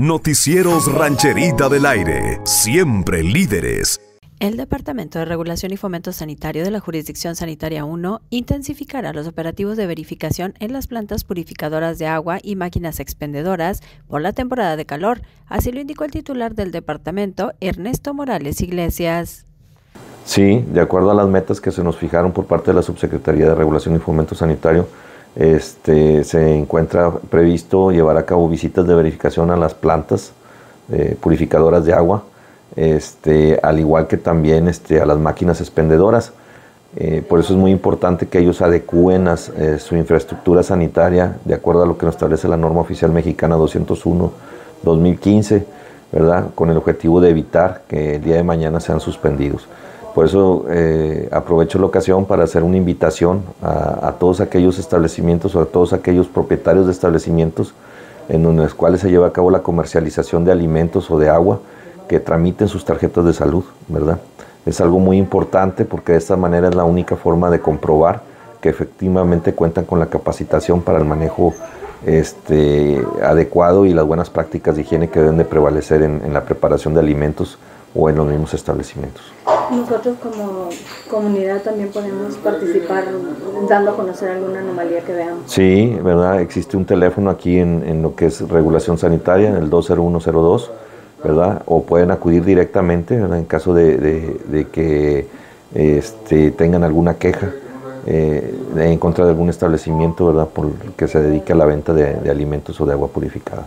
Noticieros Rancherita del Aire, siempre líderes. El Departamento de Regulación y Fomento Sanitario de la Jurisdicción Sanitaria 1 intensificará los operativos de verificación en las plantas purificadoras de agua y máquinas expendedoras por la temporada de calor, así lo indicó el titular del departamento, Ernesto Morales Iglesias. Sí, de acuerdo a las metas que se nos fijaron por parte de la Subsecretaría de Regulación y Fomento Sanitario, este, se encuentra previsto llevar a cabo visitas de verificación a las plantas eh, purificadoras de agua, este, al igual que también este, a las máquinas expendedoras. Eh, por eso es muy importante que ellos adecúen eh, su infraestructura sanitaria de acuerdo a lo que nos establece la norma oficial mexicana 201-2015, ¿verdad? Con el objetivo de evitar que el día de mañana sean suspendidos. Por eso eh, aprovecho la ocasión para hacer una invitación a, todos aquellos establecimientos o a todos aquellos propietarios de establecimientos en los cuales se lleva a cabo la comercialización de alimentos o de agua que tramiten sus tarjetas de salud, ¿verdad? Es algo muy importante porque de esta manera es la única forma de comprobar que efectivamente cuentan con la capacitación para el manejo este, adecuado y las buenas prácticas de higiene que deben de prevalecer en la preparación de alimentos o en los mismos establecimientos. Nosotros como comunidad también podemos participar dando a conocer alguna anomalía que veamos. Sí, ¿verdad? Existe un teléfono aquí en, lo que es regulación sanitaria, en el 20102, ¿verdad? O pueden acudir directamente en caso de, que este, tengan alguna queja eh, en contra de algún establecimiento, ¿verdad? Por que se dedique a la venta de alimentos o de agua purificada.